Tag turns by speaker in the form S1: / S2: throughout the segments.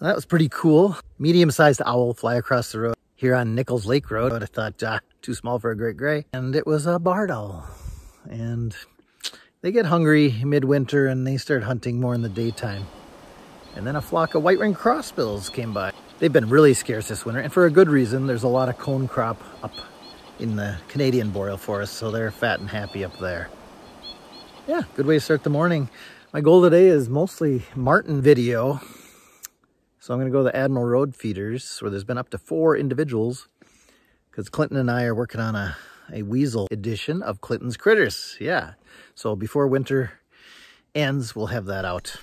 S1: That was pretty cool. Medium-sized owl fly across the road here on Nichols Lake Road. But I thought, ah, too small for a great gray. And it was a barred owl. And they get hungry midwinter and they start hunting more in the daytime. And then a flock of white-winged crossbills came by. They've been really scarce this winter, and for a good reason. There's a lot of cone crop up in the Canadian boreal forest, so they're fat and happy up there. Yeah, good way to start the morning. My goal today is mostly marten video. So I'm going to go to the Admiral Road feeders, where there's been up to four individuals, because Clinton and I are working on a, a weasel edition of Clinton's Critters. Yeah, so before winter ends, we'll have that out.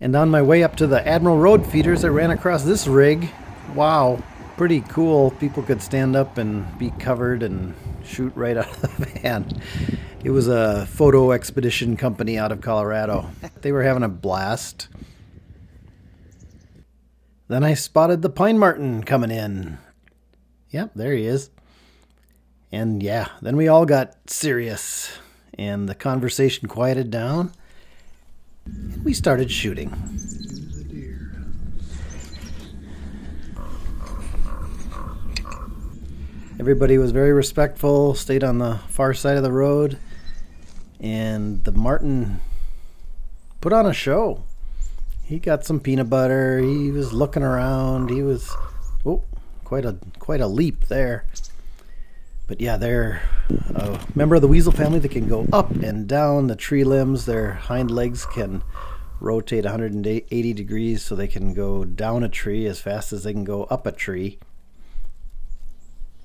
S1: And on my way up to the Admiral Road feeders, I ran across this rig. Wow, pretty cool. People could stand up and be covered and shoot right out of the van. It was a photo expedition company out of Colorado. They were having a blast. Then I spotted the pine marten coming in. Yep, there he is. And yeah, then we all got serious and the conversation quieted down and we started shooting. Everybody was very respectful, stayed on the far side of the road, and the marten put on a show. He got some peanut butter, he was looking around, he was oh, quite a quite a leap there. But yeah, they're a member of the weasel family that can go up and down the tree limbs. Their hind legs can rotate 180 degrees so they can go down a tree as fast as they can go up a tree.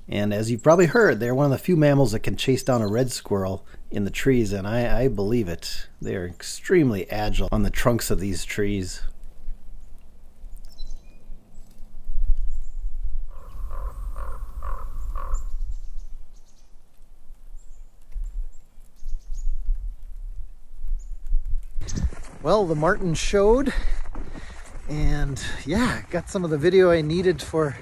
S1: And as you've probably heard, they're one of the few mammals that can chase down a red squirrel in the trees, and I, I believe it. They are extremely agile on the trunks of these trees. Well, the marten showed and yeah, got some of the video I needed for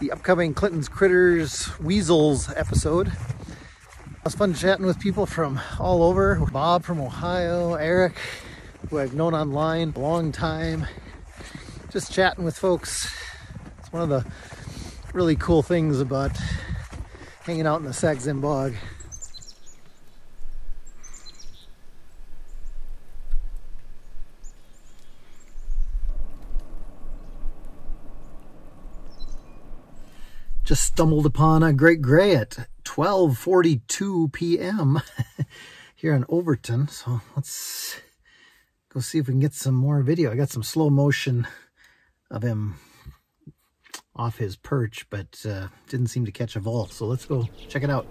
S1: the upcoming Clinton's Critters Weasels episode. It was fun chatting with people from all over. Bob from Ohio, Eric, who I've known online a long time. Just chatting with folks. It's one of the really cool things about hanging out in the Sax-Zim Bog. Just stumbled upon a great gray at 12.42 p.m. here in Overton. So let's go see if we can get some more video. I got some slow motion of him off his perch, but uh, didn't seem to catch a vole. So let's go check it out.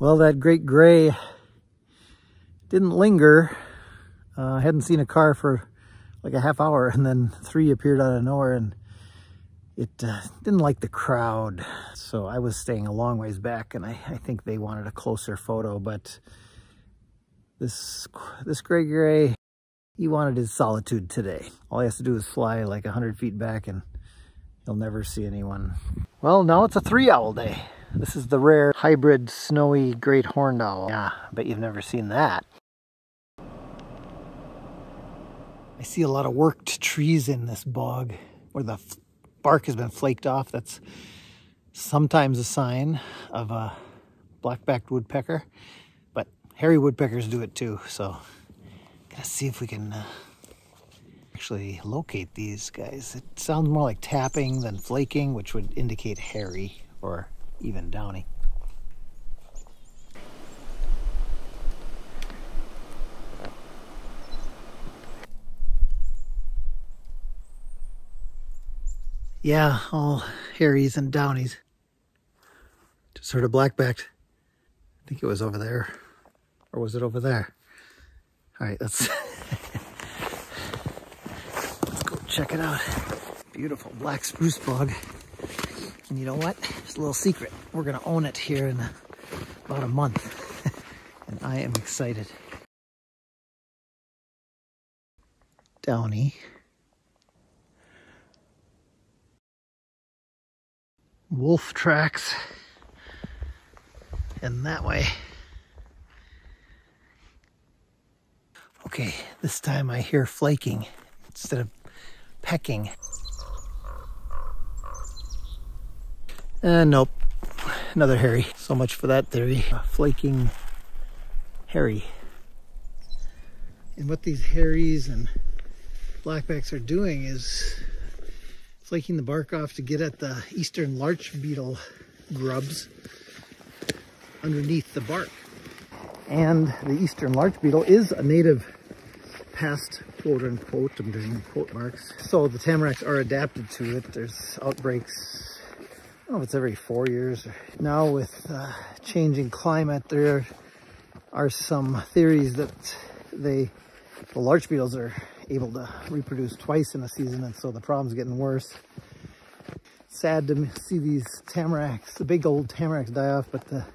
S1: Well, that great gray didn't linger. Uh, I hadn't seen a car for like a half hour and then three appeared out of nowhere and it uh, didn't like the crowd. So I was staying a long ways back and I, I think they wanted a closer photo, but this, this gray gray, he wanted his solitude today. All he has to do is fly like 100 feet back and he'll never see anyone. Well, now it's a three owl day. This is the rare hybrid snowy great horned owl. Yeah, I bet you've never seen that. I see a lot of worked trees in this bog where the bark has been flaked off. That's sometimes a sign of a black-backed woodpecker, but hairy woodpeckers do it too. So, gonna see if we can uh, actually locate these guys. It sounds more like tapping than flaking, which would indicate hairy or even downy. Yeah, all hairies and downies. Just sort of black-backed. I think it was over there. Or was it over there? All right, let's, let's go check it out. Beautiful black spruce bog. And you know what? It's a little secret. We're gonna own it here in about a month. and I am excited. Downy. wolf tracks and that way. Okay, this time I hear flaking instead of pecking. Uh, nope, another hairy. So much for that theory. Flaking hairy. And what these hairies and blackbacks are doing is flaking the bark off to get at the eastern larch beetle grubs underneath the bark. And the eastern larch beetle is a native pest, quote unquote, I'm doing quote marks. So the tamaracks are adapted to it. There's outbreaks, Don't know if it's every four years. Now with uh, changing climate, there are some theories that they, the larch beetles are able to reproduce twice in a season, and so the problem's getting worse. Sad to see these tamaracks, the big old tamaracks die off, but the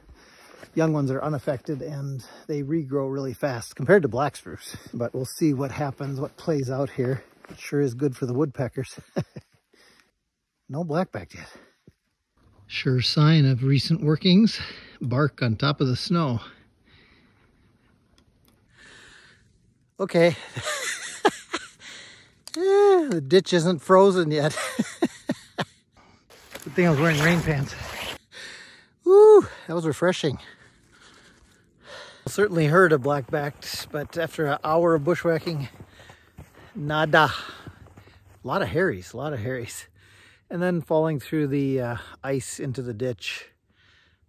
S1: young ones are unaffected and they regrow really fast compared to black spruce. But we'll see what happens, what plays out here. It sure is good for the woodpeckers. no blackback yet. Sure sign of recent workings. Bark on top of the snow. Okay. Eh, the ditch isn't frozen yet. Good thing I was wearing rain pants. Woo, that was refreshing. Certainly heard of blackbacks, but after an hour of bushwhacking, nada. A lot of hairies, a lot of hairies. And then falling through the uh, ice into the ditch.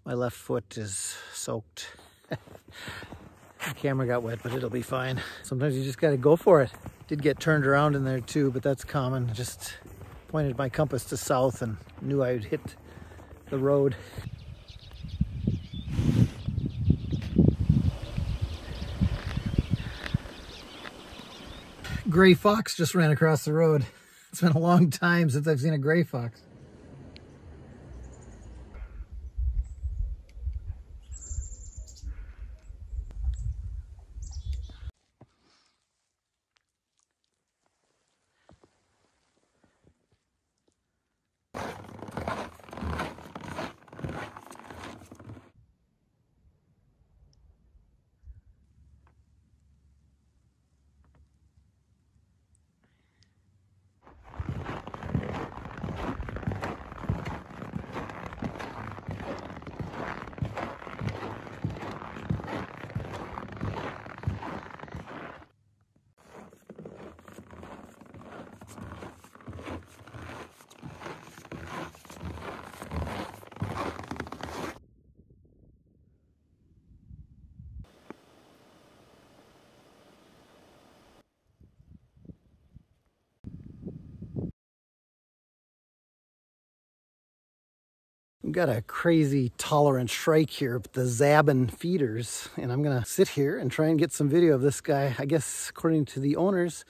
S1: My left foot is soaked. camera got wet, but it'll be fine. Sometimes you just gotta go for it. Did get turned around in there too, but that's common. Just pointed my compass to south and knew I would hit the road. Gray fox just ran across the road. It's been a long time since I've seen a gray fox. We've got a crazy tolerant shrike here, at the Zabin feeders, and I'm gonna sit here and try and get some video of this guy. I guess according to the owners,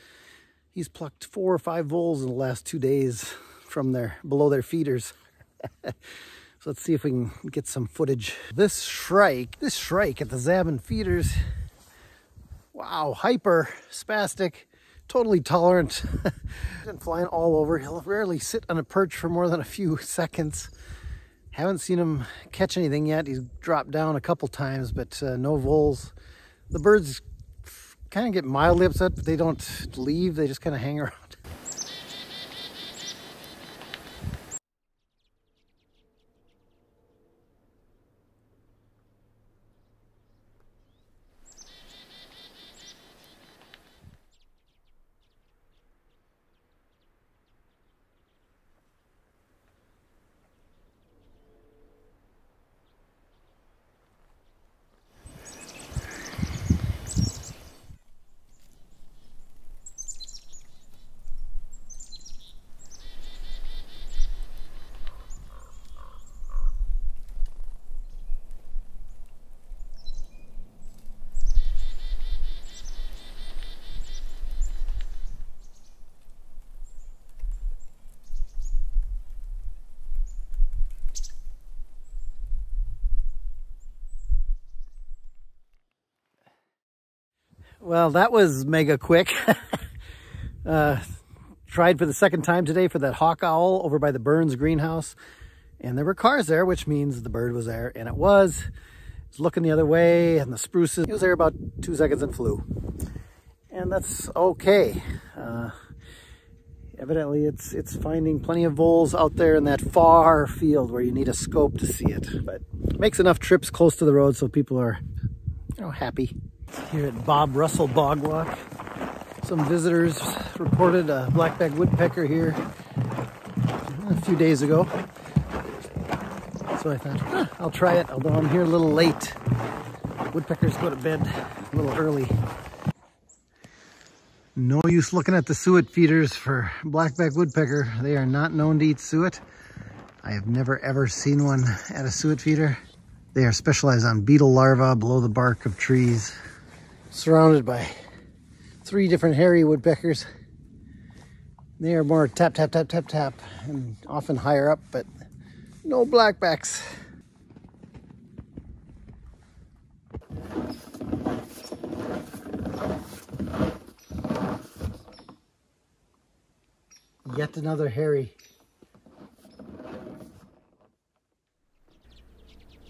S1: he's plucked four or five voles in the last two days from their below their feeders. so let's see if we can get some footage. This shrike, this shrike at the Zabin feeders, wow, hyper spastic, totally tolerant and flying all over. He'll rarely sit on a perch for more than a few seconds. Haven't seen him catch anything yet. He's dropped down a couple times, but uh, no voles. The birds kind of get mildly upset, but they don't leave. They just kind of hang around. Well, that was mega quick. uh, tried for the second time today for that hawk owl over by the Burns greenhouse. And there were cars there, which means the bird was there. And it was. Looking the other way and the spruces. It was there about two seconds and flew. And that's okay. Uh, evidently it's it's finding plenty of voles out there in that far field where you need a scope to see it. But it makes enough trips close to the road so people are you know, happy here at Bob Russell Bog Walk. Some visitors reported a black-backed woodpecker here a few days ago. So I thought, huh, I'll try it, although I'm here a little late. Woodpeckers go to bed a little early. No use looking at the suet feeders for black-backed woodpecker. They are not known to eat suet. I have never ever seen one at a suet feeder. They are specialized on beetle larvae below the bark of trees surrounded by three different hairy woodpeckers. They are more tap, tap, tap, tap, tap, and often higher up, but no blackbacks. Yet another hairy.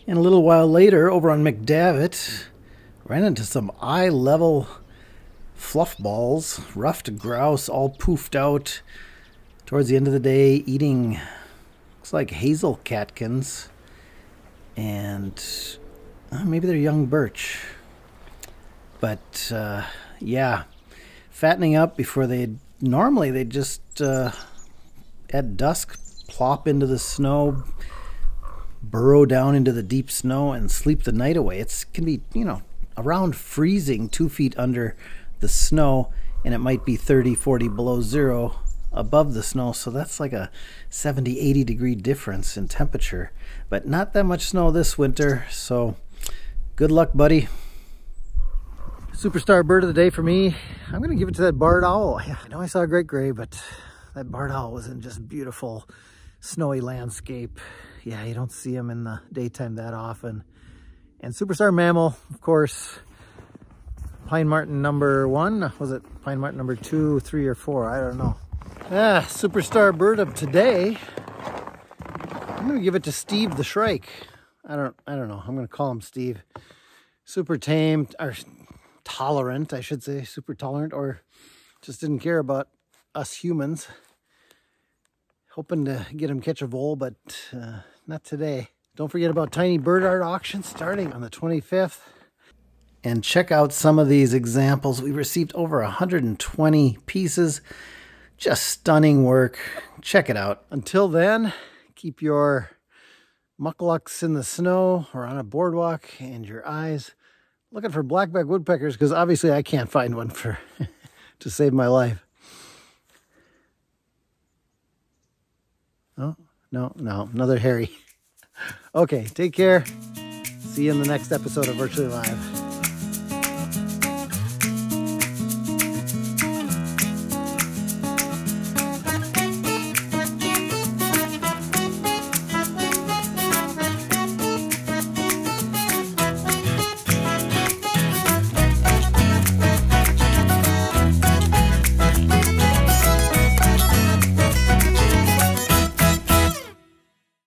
S1: And a little while later, over on McDavitt, Ran into some eye level fluff balls, ruffed grouse, all poofed out towards the end of the day, eating looks like hazel catkins, and uh, maybe they're young birch. But uh, yeah, fattening up before they normally they just uh, at dusk plop into the snow, burrow down into the deep snow, and sleep the night away. It can be you know around freezing two feet under the snow and it might be 30 40 below zero above the snow. So that's like a 70 80 degree difference in temperature. But not that much snow this winter so good luck buddy. Superstar bird of the day for me. I'm gonna give it to that barred owl. I know i saw a great gray but that barred owl was in just beautiful snowy landscape. Yeah you don't see them in the daytime that often and superstar mammal, of course, Pine Marten number one. Was it Pine Marten number two, three, or four? I don't know. Ah, superstar bird of today. I'm gonna give it to Steve the Shrike. I don't I don't know. I'm gonna call him Steve. Super tame or tolerant, I should say, super tolerant, or just didn't care about us humans. Hoping to get him catch a vole, but uh, not today. Don't forget about Tiny Bird Art Auction starting on the 25th. And check out some of these examples. We received over 120 pieces. Just stunning work. Check it out. Until then, keep your mukluks in the snow or on a boardwalk and your eyes looking for blackback woodpeckers because obviously I can't find one for to save my life. Oh, no, no, another hairy. Okay, take care. See you in the next episode of Virtually Live.